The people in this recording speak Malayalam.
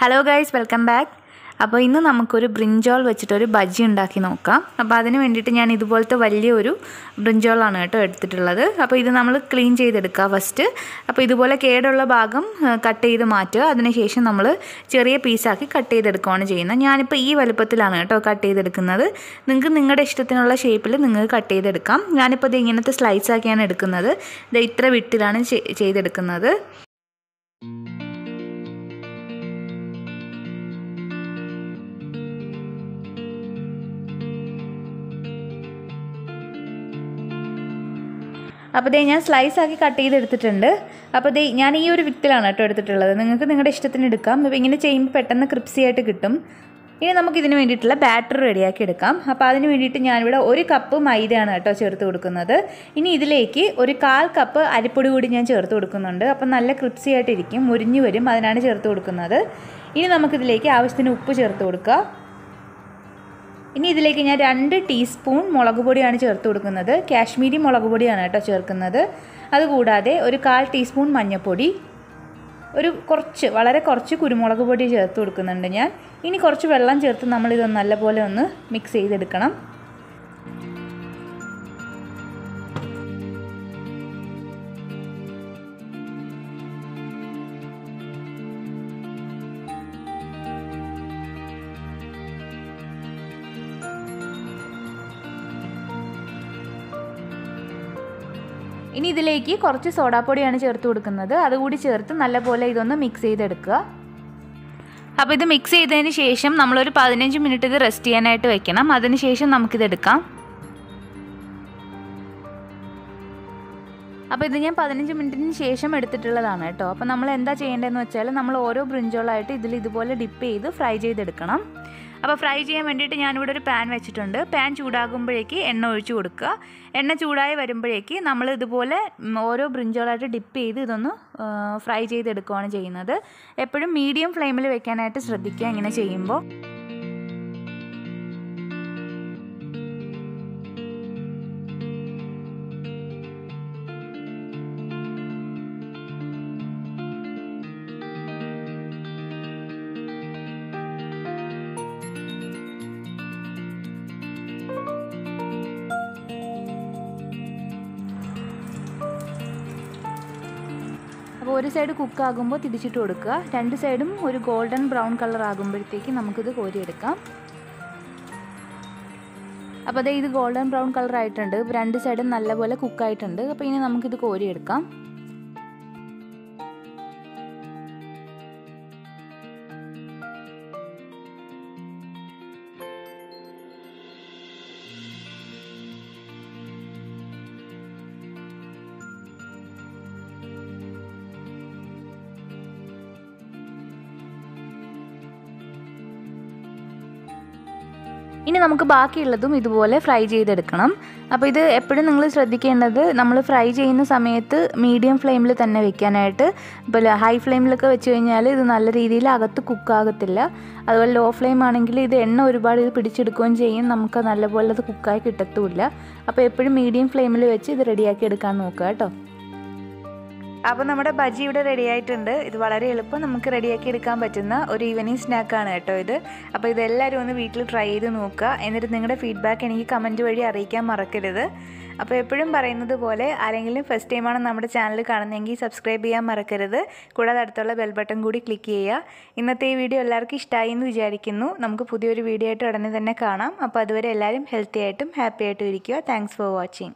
ഹലോ ഗൈസ് വെൽക്കം ബാക്ക് അപ്പോൾ ഇന്ന് നമുക്കൊരു ബ്രിഞ്ചോൾ വെച്ചിട്ടൊരു ബജ്ജി ഉണ്ടാക്കി നോക്കാം. അപ്പോൾ അതിന് വേണ്ടിയിട്ട് ഞാൻ ഇതുപോലത്തെ വലിയൊരു ബ്രിഞ്ചോളാണ് കേട്ടോ എടുത്തിട്ടുള്ളത്. അപ്പോൾ ഇത് നമ്മൾ ക്ലീൻ ചെയ്തെടുക്കുക ഫസ്റ്റ് അപ്പോൾ ഇതുപോലെ കേടുള്ള ഭാഗം കട്ട് ചെയ്ത് മാറ്റുക. അതിനുശേഷം നമ്മൾ ചെറിയ പീസാക്കി കട്ട് ചെയ്തെടുക്കുകയാണ് ചെയ്യുന്നത്. ഞാനിപ്പോൾ ഈ വലുപ്പത്തിലാണ് കേട്ടോ കട്ട് ചെയ്തെടുക്കുന്നത്. നിങ്ങൾക്ക് നിങ്ങളുടെ ഇഷ്ടത്തിനുള്ള ഷേപ്പിൽ നിങ്ങൾക്ക് കട്ട് ചെയ്തെടുക്കാം. ഞാനിപ്പോൾ ഇത് ഇങ്ങനത്തെ സ്ലൈസ് ആക്കിയാണ് എടുക്കുന്നത്. ഇത് ഇത്ര വിട്ടിലാണ് ചെയ്തെടുക്കുന്നത്. അപ്പോൾ ദേ ഞാൻ സ്ലൈസ് ആക്കി കട്ട് ചെയ്തെടുത്തിട്ടുണ്ട്. അപ്പോൾ ദേ ഞാൻ ഈ ഒരു വിത്തിലാണ് കേട്ടോ എടുത്തിട്ടുള്ളത്. നിങ്ങൾക്ക് നിങ്ങളുടെ ഇഷ്ടത്തിന് എടുക്കാം. അപ്പോൾ ഇങ്ങനെ ചെയ്യുമ്പോൾ പെട്ടെന്ന് ക്രിപ്സി ആയിട്ട് കിട്ടും. ഇനി നമുക്ക് ഇതിന് വേണ്ടിയിട്ടുള്ള ബാറ്റർ റെഡിയാക്കി എടുക്കാം. അപ്പോൾ അതിന് വേണ്ടിയിട്ട് ഞാനിവിടെ ഒരു കപ്പ് മൈദയാണ് കേട്ടോ ചേർത്ത് കൊടുക്കുന്നത്. ഇനി ഇതിലേക്ക് ഒരു കാൽ കപ്പ് അരിപ്പൊടി കൂടി ഞാൻ ചേർത്ത് കൊടുക്കുന്നുണ്ട്. അപ്പം നല്ല ക്രിപ്സി ആയിട്ടിരിക്കും. മുരിഞ്ഞു വരും. അതിനാണ് ചേർത്ത് കൊടുക്കുന്നത്. ഇനി നമുക്കിതിലേക്ക് ആവശ്യത്തിന് ഉപ്പ് ചേർത്ത് കൊടുക്കുക ഇനി ഇതിലേക്ക് ഞാൻ രണ്ട് ടീസ്പൂൺ മുളക് പൊടിയാണ് ചേർത്ത് കൊടുക്കുന്നത്. കാശ്മീരി മുളക് പൊടിയാണ് കേട്ടോ ചേർക്കുന്നത്. അതുകൂടാതെ ഒരു കാൽ ടീസ്പൂൺ മഞ്ഞൾപ്പൊടി ഒരു കുറച്ച് വളരെ കുറച്ച് കുരുമുളക് പൊടി ചേർത്ത് കൊടുക്കുന്നുണ്ട് ഞാൻ. ഇനി കുറച്ച് വെള്ളം ചേർത്ത് നമ്മളിതൊന്ന് നല്ലപോലെ ഒന്ന് മിക്സ് ചെയ്തെടുക്കണം. ഇനി ഇതിലേക്ക് കുറച്ച് സോഡാപ്പൊടിയാണ് ചേർത്ത് കൊടുക്കുന്നത്. അതുകൂടി ചേർത്ത് നല്ലപോലെ ഇതൊന്ന് മിക്സ് ചെയ്തെടുക്കുക. അപ്പോൾ ഇത് മിക്സ് ചെയ്തതിന് ശേഷം നമ്മളൊരു പതിനഞ്ച് മിനിറ്റ് ഇത് റെസ്റ്റ് ചെയ്യാനായിട്ട് വെക്കണം. അതിനുശേഷം നമുക്കിതെടുക്കാം അപ്പോൾ ഇത് ഞാൻ പതിനഞ്ച് മിനിറ്റിന് ശേഷം എടുത്തിട്ടുള്ളതാണ് കേട്ടോ. അപ്പോൾ നമ്മൾ എന്താ ചെയ്യേണ്ടതെന്ന് വെച്ചാൽ നമ്മൾ ഓരോ ബ്രിഞ്ചോളായിട്ട് ഇതിൽ ഇതുപോലെ ഡിപ്പ് ചെയ്ത് ഫ്രൈ ചെയ്തെടുക്കണം. അപ്പോൾ ഫ്രൈ ചെയ്യാൻ വേണ്ടിയിട്ട് ഞാനിവിടെ ഒരു പാൻ വെച്ചിട്ടുണ്ട്. പാൻ ചൂടാകുമ്പോഴേക്ക് എണ്ണ ഒഴിച്ചു കൊടുക്കുക. എണ്ണ ചൂടായി വരുമ്പോഴേക്ക് നമ്മൾ ഇതുപോലെ ഓരോ ബ്രിഞ്ചോളായിട്ട് ഡിപ്പ് ചെയ്ത് ഇതൊന്ന് ഫ്രൈ ചെയ്തെടുക്കുകയാണ് ചെയ്യുന്നത്. എപ്പോഴും മീഡിയം ഫ്ലെയിമിൽ വെക്കാനായിട്ട് ശ്രദ്ധിക്കുക ഇങ്ങനെ ചെയ്യുമ്പോൾ. അപ്പോൾ ഒരു സൈഡ് കുക്കാകുമ്പോൾ തിരിച്ചിട്ട് കൊടുക്കുക. രണ്ട് സൈഡും ഒരു ഗോൾഡൻ ബ്രൗൺ കളർ ആകുമ്പോഴത്തേക്ക് നമുക്കിത് കോരിയെടുക്കാം. അപ്പോൾ അതേ ഇത് ഗോൾഡൻ ബ്രൗൺ കളർ ആയിട്ടുണ്ട്. രണ്ട് സൈഡും നല്ലപോലെ കുക്കായിട്ടുണ്ട് അപ്പോൾ ഇനി നമുക്കിത് കോരിയെടുക്കാം. ഇനി നമുക്ക് ബാക്കിയുള്ളതും ഇതുപോലെ ഫ്രൈ ചെയ്തെടുക്കണം. അപ്പോൾ ഇത് എപ്പോഴും നിങ്ങൾ ശ്രദ്ധിക്കേണ്ടത് നമ്മൾ ഫ്രൈ ചെയ്യുന്ന സമയത്ത് മീഡിയം ഫ്ലെയിമിൽ തന്നെ വെക്കാനായിട്ട്. ഇപ്പോൾ ഹൈ ഫ്ലെയിമിലൊക്കെ വെച്ച് കഴിഞ്ഞാൽ ഇത് നല്ല രീതിയിൽ അകത്ത് കുക്കാകത്തില്ല അതുപോലെ ലോ ഫ്ലെയിം ആണെങ്കിൽ ഇത് എണ്ണ ഒരുപാട് ഇത് പിടിച്ചെടുക്കുകയും ചെയ്യും. നമുക്ക് നല്ലപോലെ അത് കുക്കായി കിട്ടത്തുമില്ല. അപ്പോൾ എപ്പോഴും മീഡിയം ഫ്ലെയിമിൽ വെച്ച് ഇത് റെഡിയാക്കി എടുക്കാൻ നോക്കുക കേട്ടോ. അപ്പോൾ നമ്മുടെ ബജി ഇവിടെ റെഡി ആയിട്ടുണ്ട്. ഇത് വളരെ എളുപ്പം നമുക്ക് റെഡിയാക്കി എടുക്കാൻ പറ്റുന്ന ഒരു ഈവനിങ് സ്നാക്കാണ് കേട്ടോ ഇത്. അപ്പോൾ ഇതെല്ലാവരും ഒന്ന് വീട്ടിൽ ട്രൈ ചെയ്ത് നോക്കുക. എന്നിട്ട് നിങ്ങളുടെ ഫീഡ്ബാക്ക് എനിക്ക് കമന്റ് വഴി അറിയിക്കാൻ മറക്കരുത്. അപ്പോൾ എപ്പോഴും പറയുന്നത് പോലെ ആരെങ്കിലും ഫസ്റ്റ് ടൈമാണ് നമ്മുടെ ചാനൽ കാണുന്നതെങ്കിൽ സബ്സ്ക്രൈബ് ചെയ്യാൻ മറക്കരുത്. കൂടാതെ അടുത്തുള്ള ബെൽ ബട്ടൺ കൂടി ക്ലിക്ക് ചെയ്യുക. ഇന്നത്തെ ഈ വീഡിയോ എല്ലാവർക്കും ഇഷ്ടമായി എന്ന് വിചാരിക്കുന്നു. നമുക്ക് പുതിയൊരു വീഡിയോ ആയിട്ട് ഉടനെ തന്നെ കാണാം. അപ്പോൾ അതുവരെ എല്ലാവരും ഹെൽത്തി ആയിട്ടും ഹാപ്പി ആയിട്ടും ഇരിക്കുക. Thanks for watching